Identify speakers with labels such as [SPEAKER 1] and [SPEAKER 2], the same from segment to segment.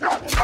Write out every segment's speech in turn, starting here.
[SPEAKER 1] Oh,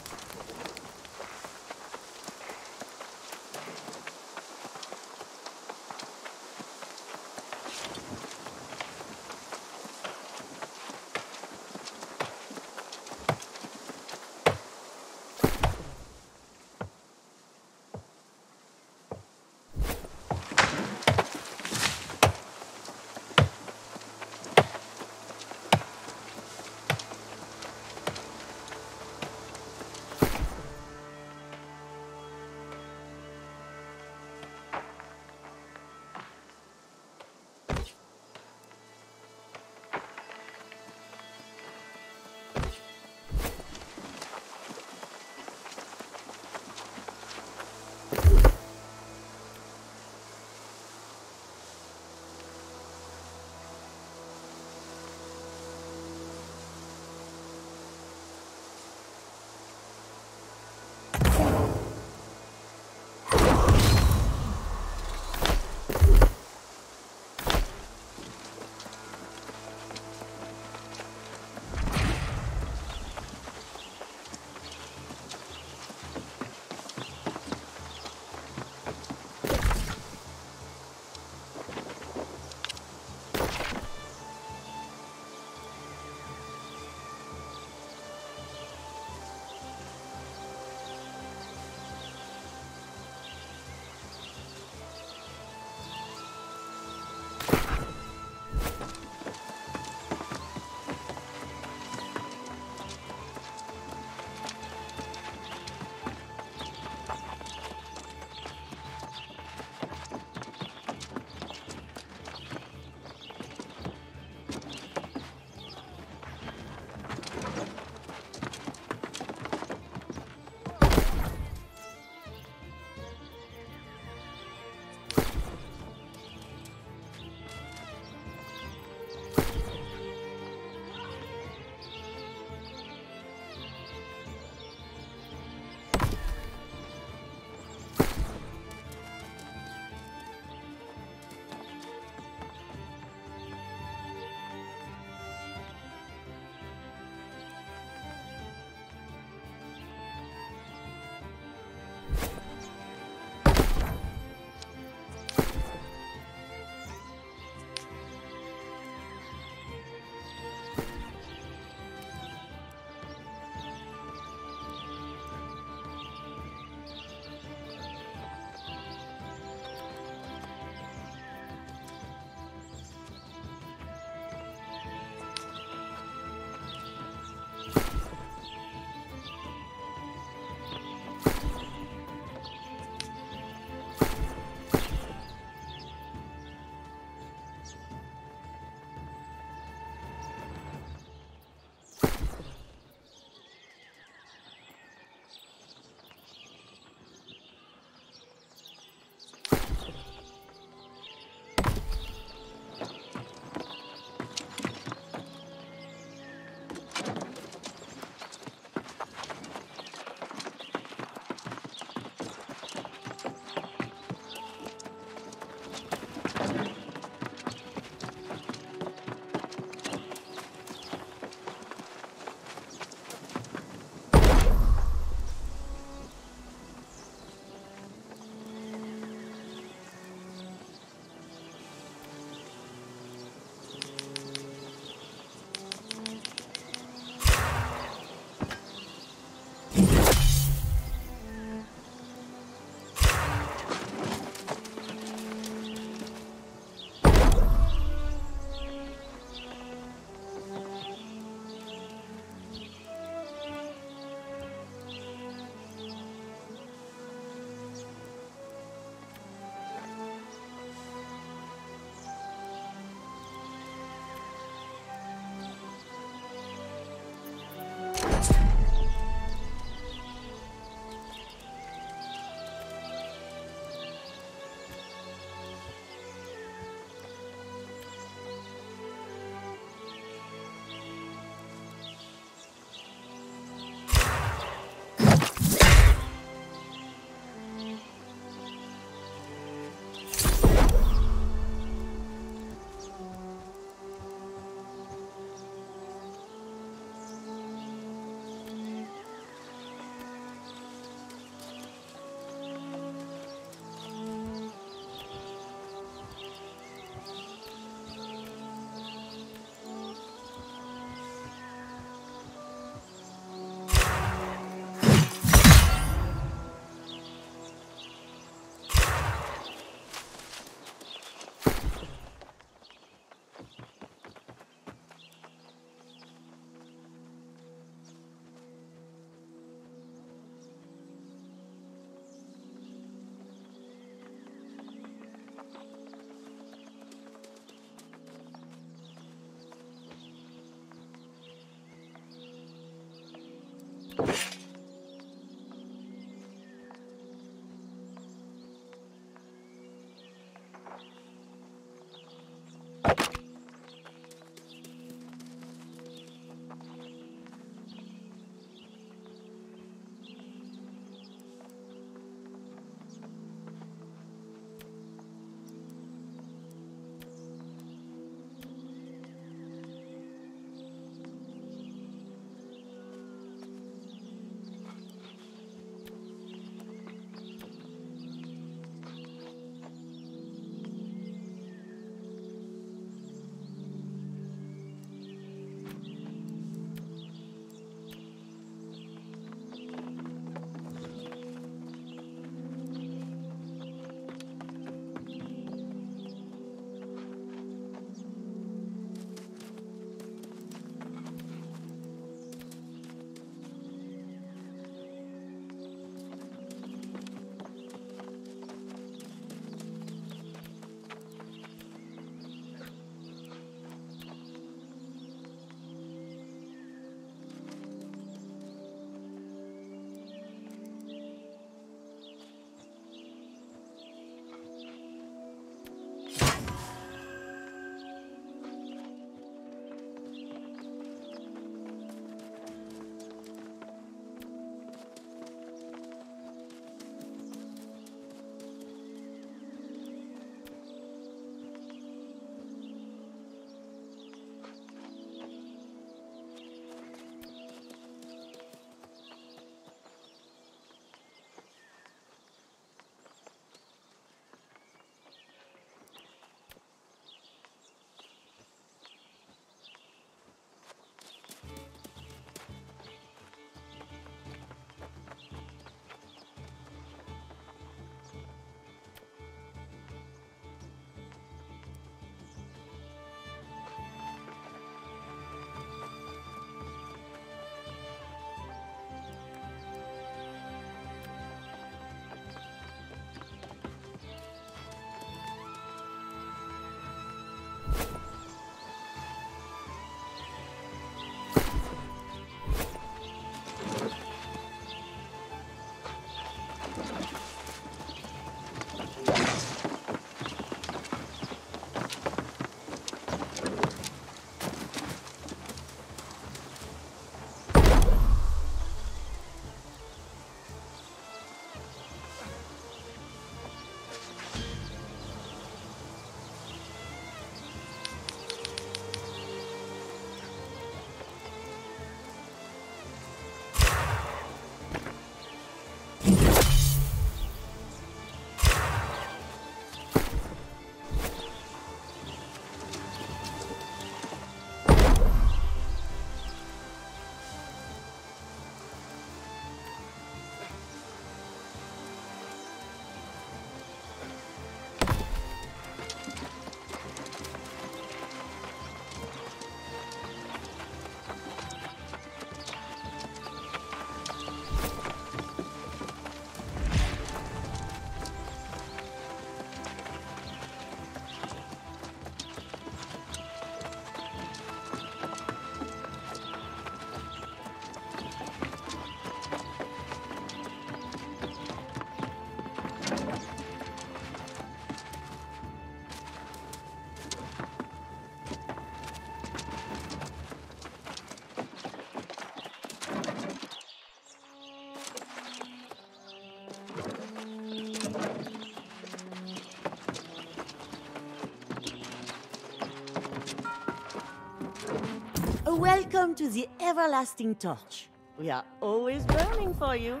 [SPEAKER 1] Welcome to the Everlasting Torch. We are always burning for you.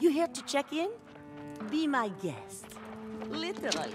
[SPEAKER 1] You here to check in? Be my guest. Literally.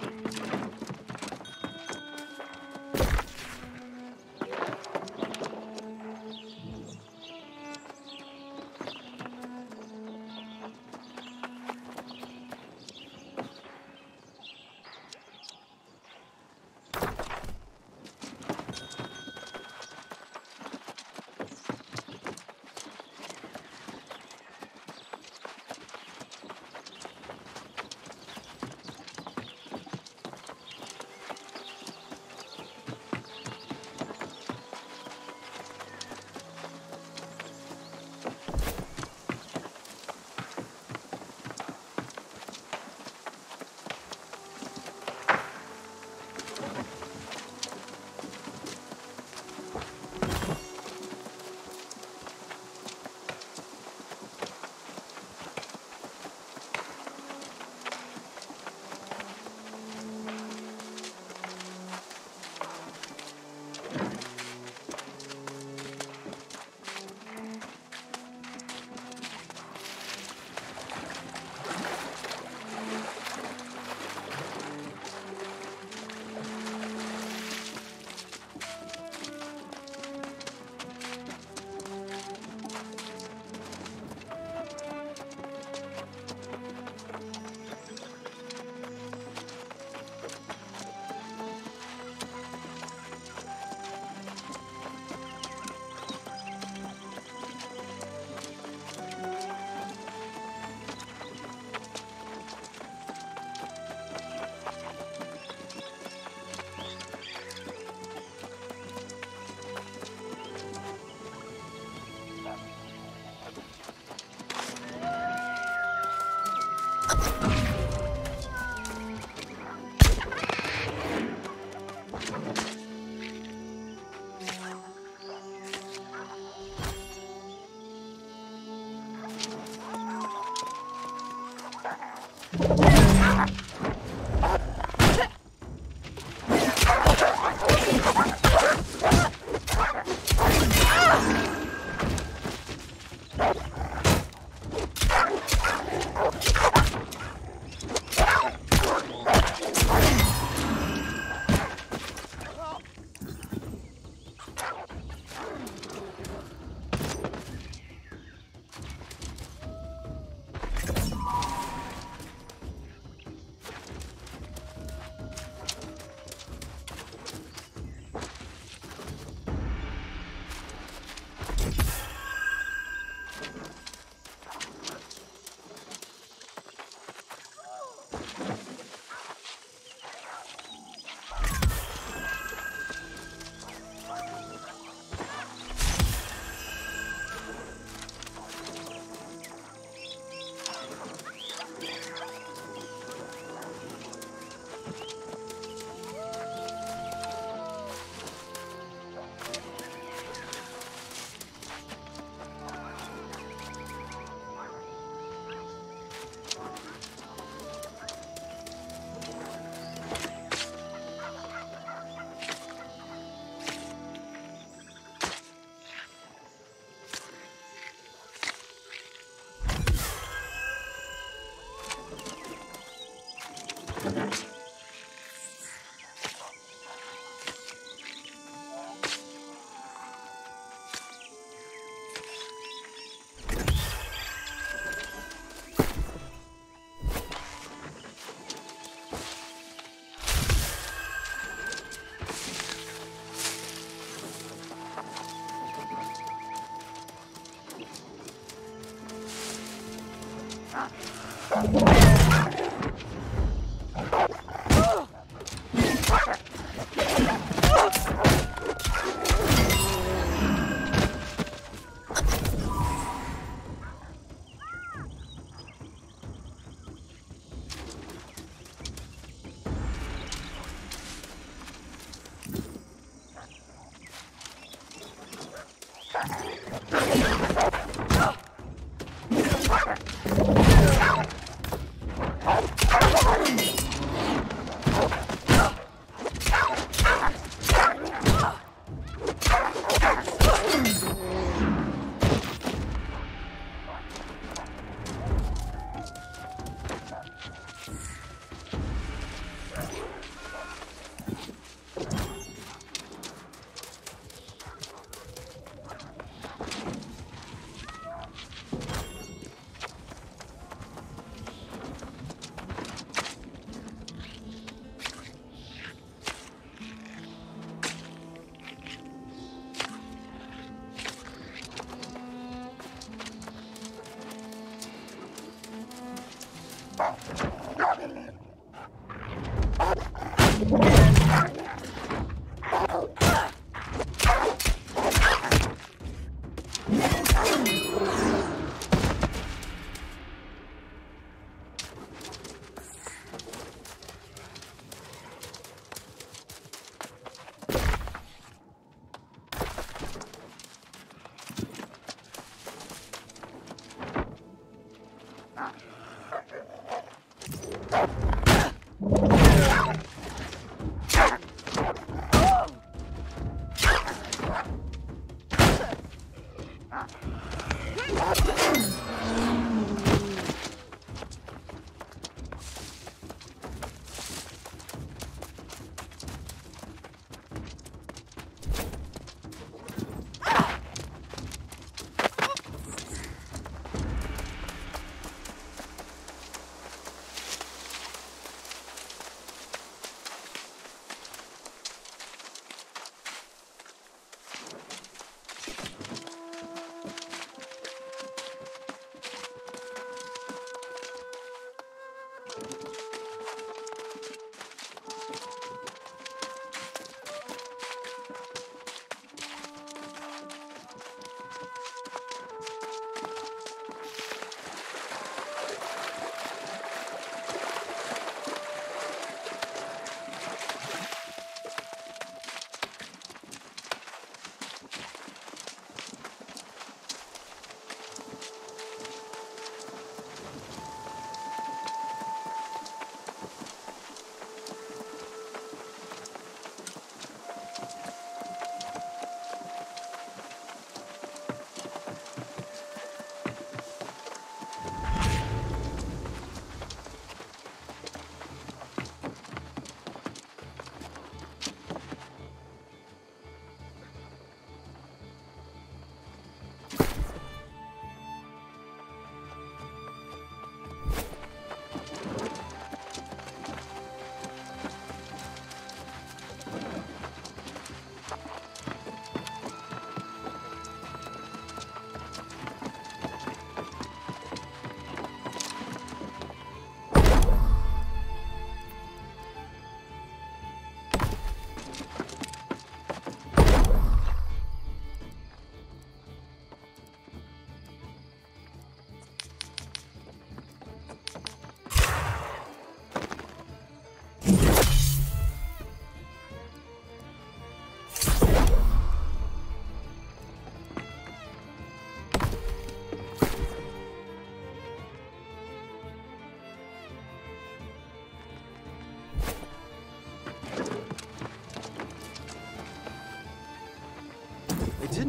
[SPEAKER 2] top.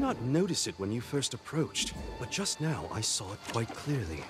[SPEAKER 2] Not notice it when you first approached, but just now I saw it quite clearly.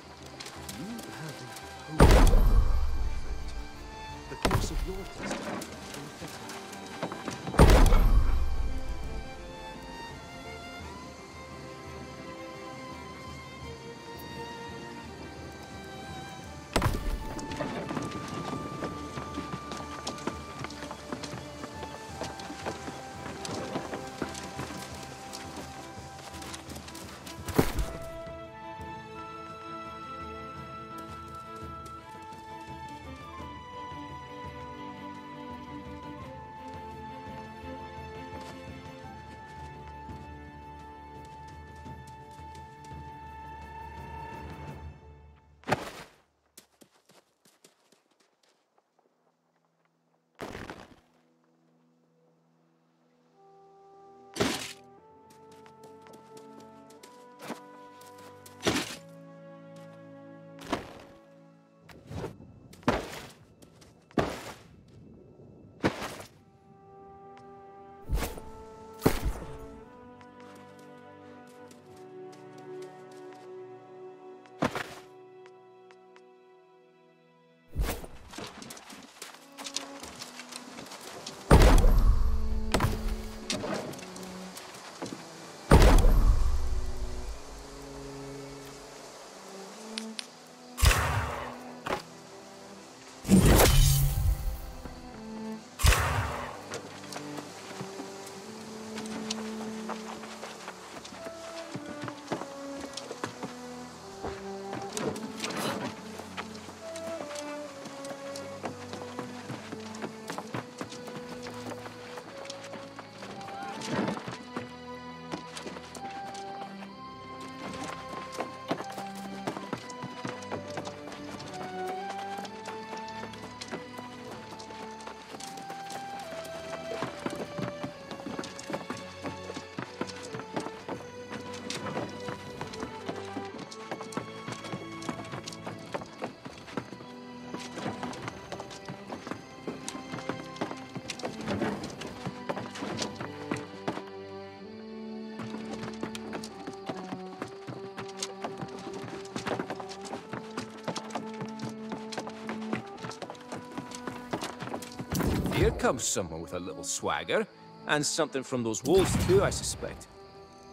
[SPEAKER 3] Comes someone with a little swagger. And something from those wolves too, I suspect.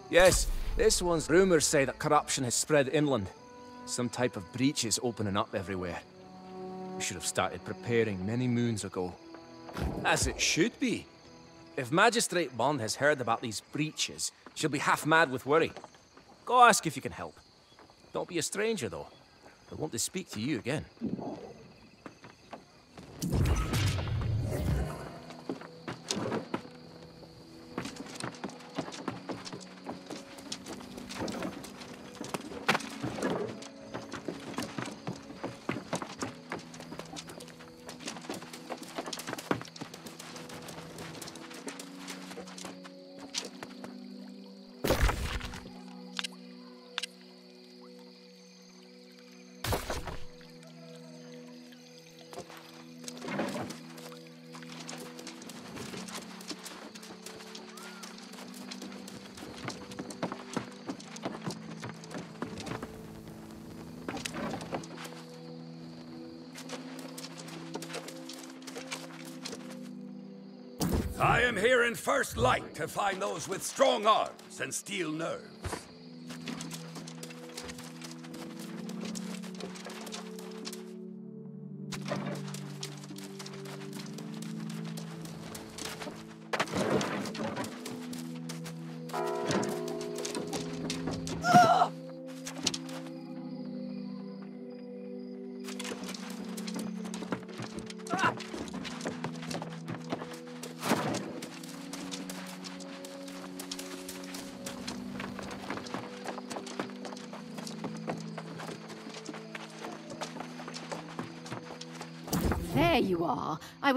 [SPEAKER 3] Yes, this one's rumors say that corruption has spread inland. Some type of breach is opening up everywhere. We should have started preparing many moons ago. As it should be. If Magistrate Bond has heard about these breaches, she'll be half mad with worry. Go ask if you can help. Don't be a stranger, though. I want to speak to you again.
[SPEAKER 4] First light to find those with strong arms and steel nerves.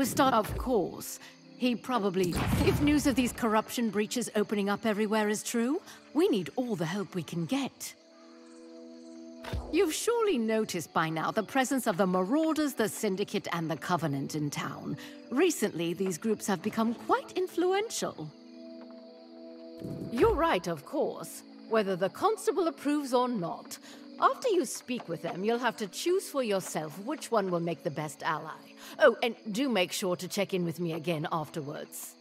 [SPEAKER 5] Was. Of course. He probably. If news of these corruption breaches opening up everywhere is true, we need all the help we can get. You've surely noticed by now the presence of the Marauders, the Syndicate, and the Covenant in town. Recently, these groups have become quite influential. You're right, of course. Whether the Constable approves or not. After you speak with them, you'll have to choose for yourself which one will make the best ally. Oh, and do make sure to check in with me again afterwards.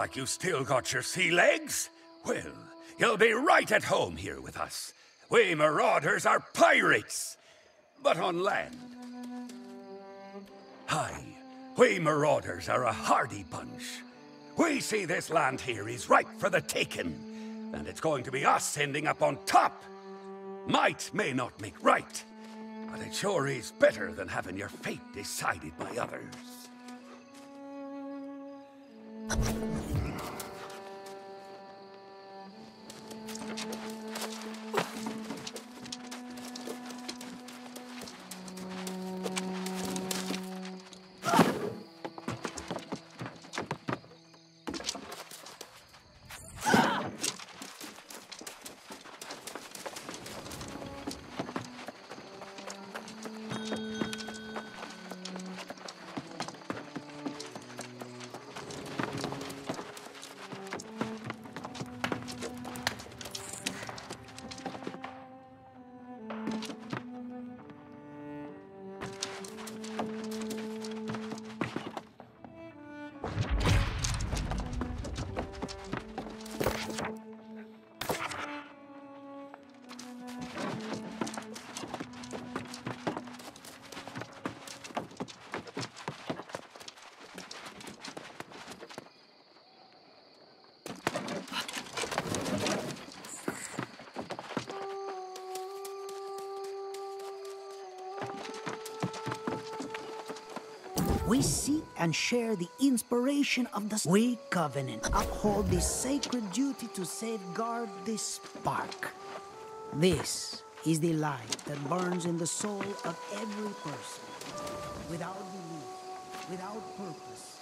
[SPEAKER 5] Like you still got your sea legs. Well, you'll be right at home here with us. We marauders are pirates, but on land. Hi, we marauders are a hardy bunch. We see this land here is ripe for the taking, and it's going to be us ending up on top. Might may not make right, but it sure is better than having your fate decided by others.
[SPEAKER 6] We seek and share the inspiration of the We Covenant uphold the sacred duty to safeguard this spark. This is the light that burns in the soul of every person. Without belief, without purpose,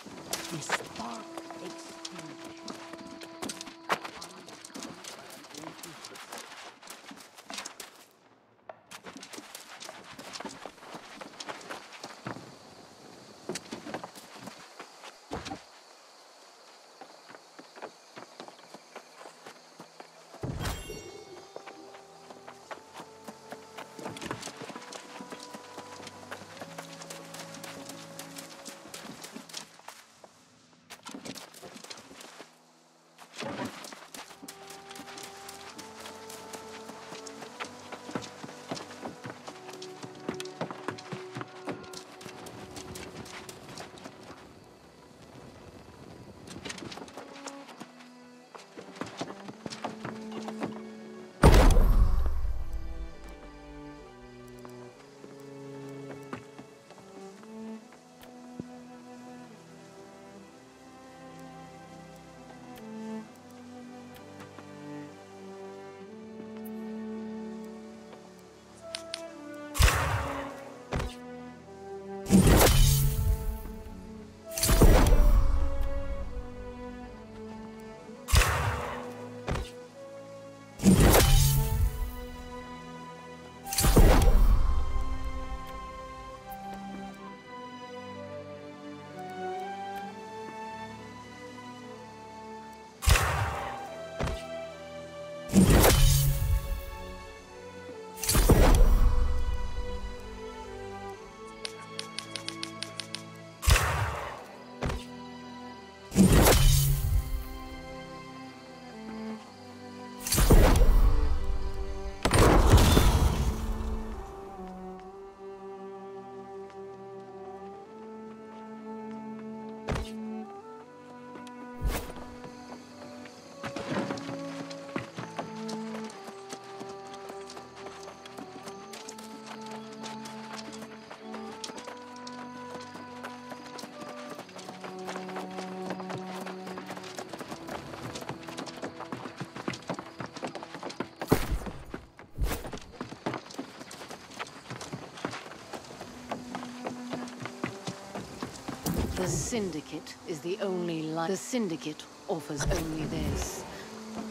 [SPEAKER 5] Syndicate is the only light. The Syndicate offers only this.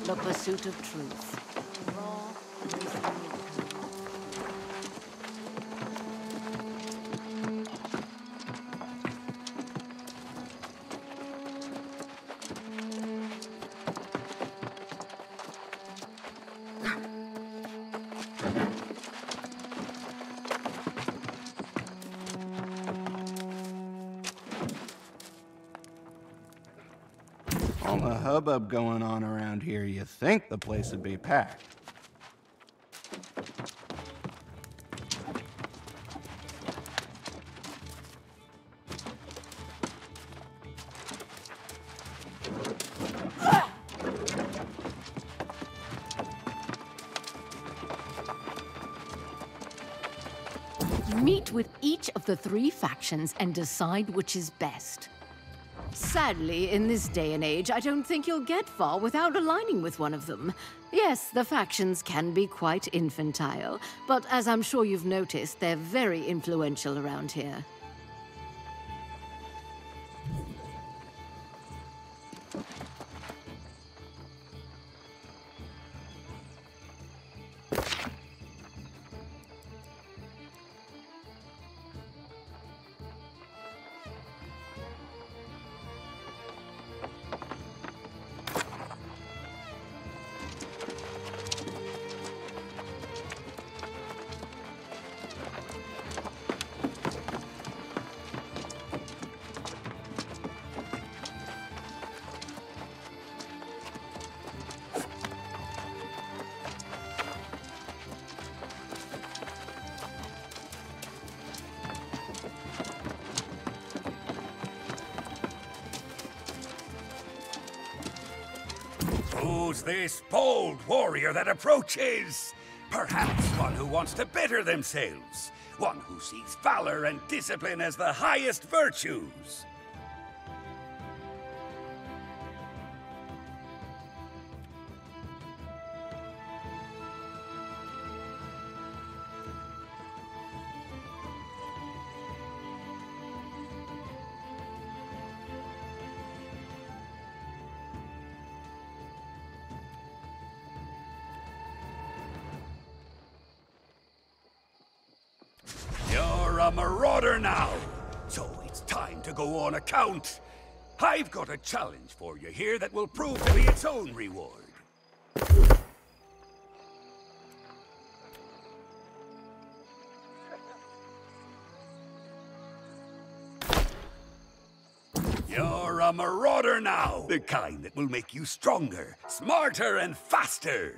[SPEAKER 5] The pursuit of truth.
[SPEAKER 7] Hubbub going on around here, you think the place would be packed.
[SPEAKER 5] Meet with each of the three factions and decide which is best. Sadly, in this day and age, I don't think you'll get far without aligning with one of them. Yes, the factions can be quite infantile, but as I'm sure you've noticed, they're very influential around here.
[SPEAKER 4] This bold warrior that approaches? Perhaps one who wants to better themselves. one who sees valor and discipline as the highest virtues. Challenge for you here that will prove to be its own reward. You're a marauder now, the kind that will make you stronger, smarter, and faster.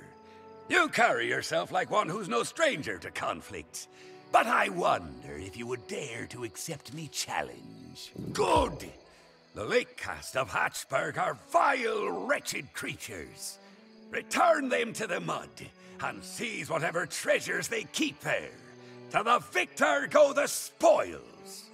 [SPEAKER 4] You carry yourself like one who's no stranger to conflict. But I wonder if you would dare to accept me challenge. Good! The Lake Cast of Hatchburg are vile, wretched creatures. Return them to the mud, and seize whatever treasures they keep there. To the victor go the spoils!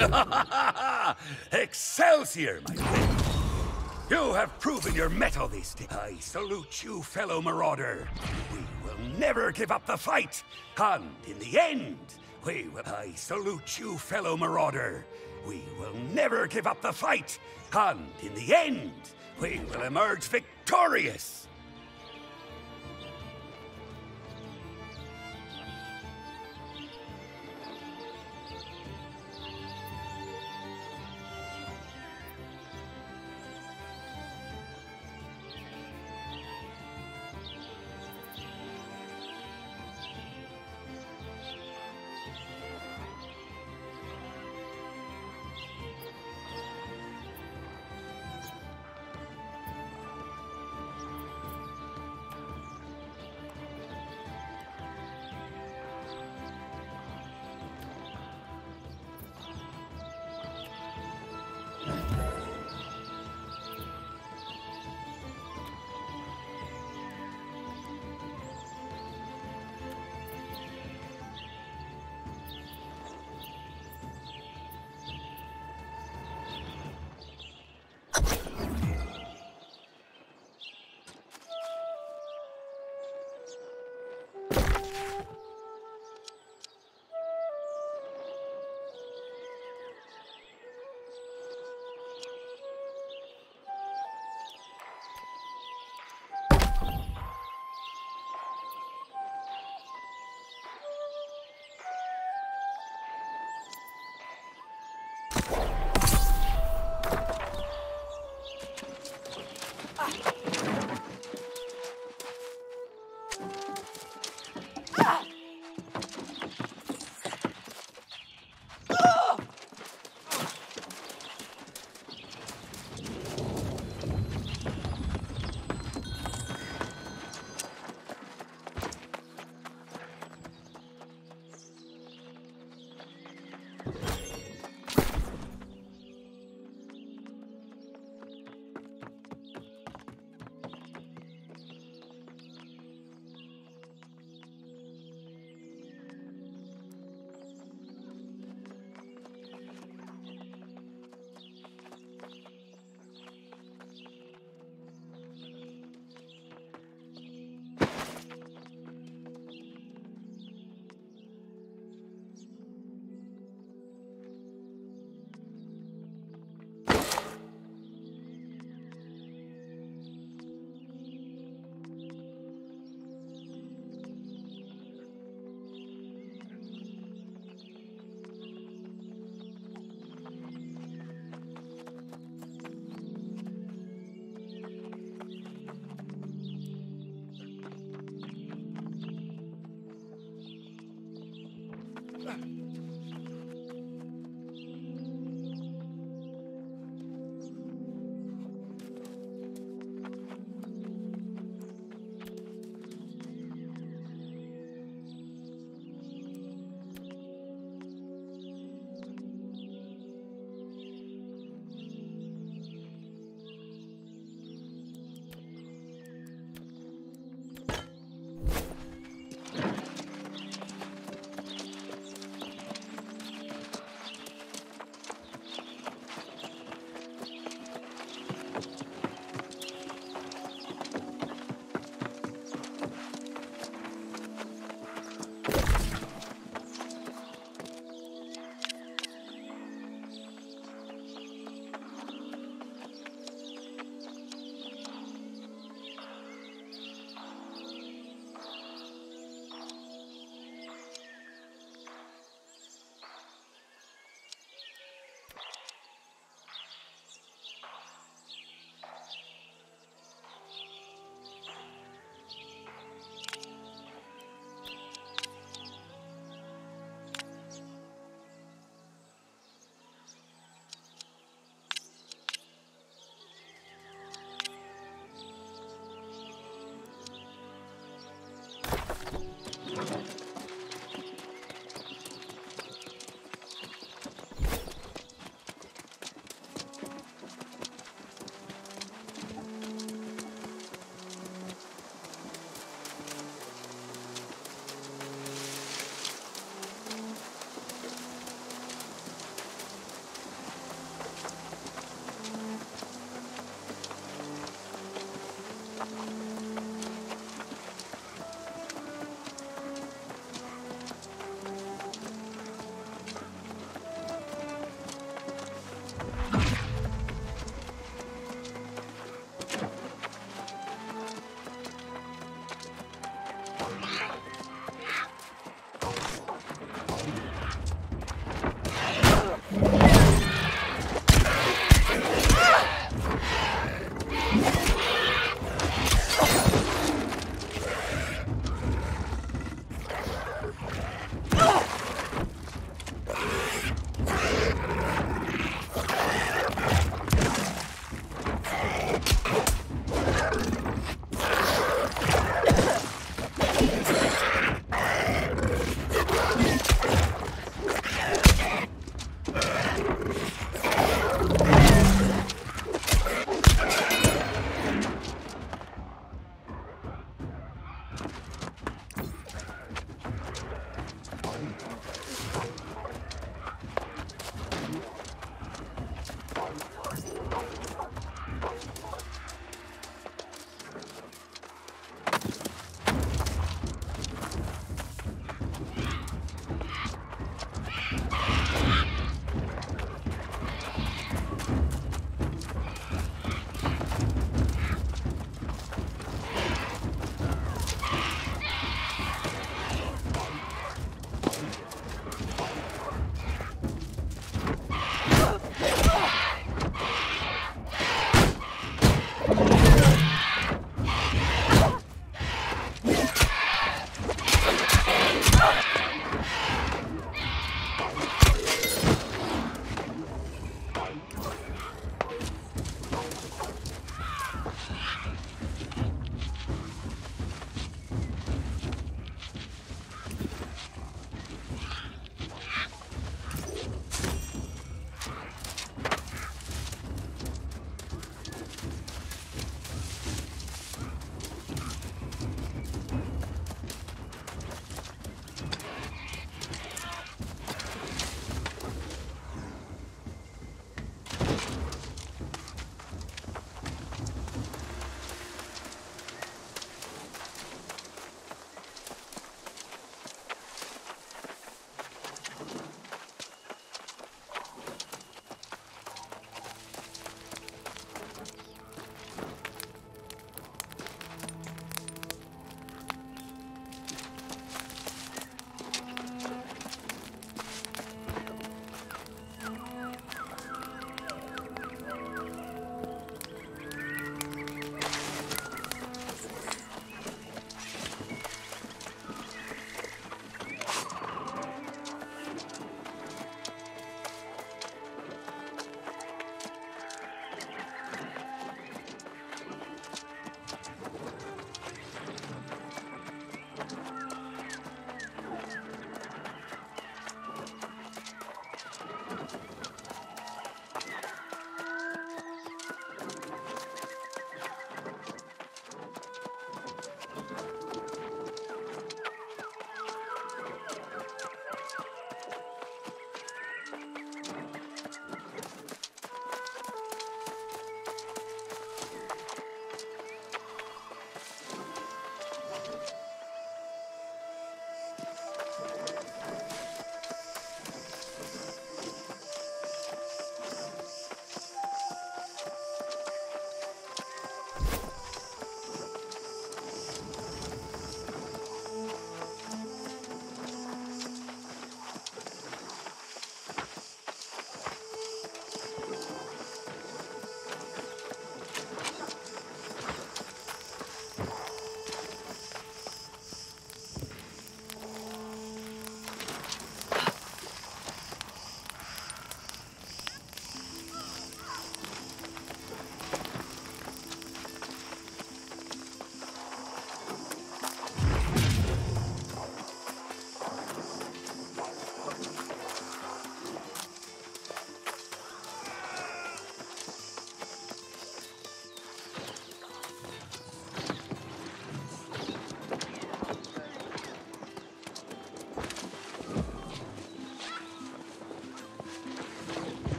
[SPEAKER 4] Excelsior, my friend! You have proven your mettle this day. I salute you, fellow marauder. We will never give up the fight. And in the end, we will... I salute you, fellow marauder. We will never give up the fight. And in the end, we will emerge victorious.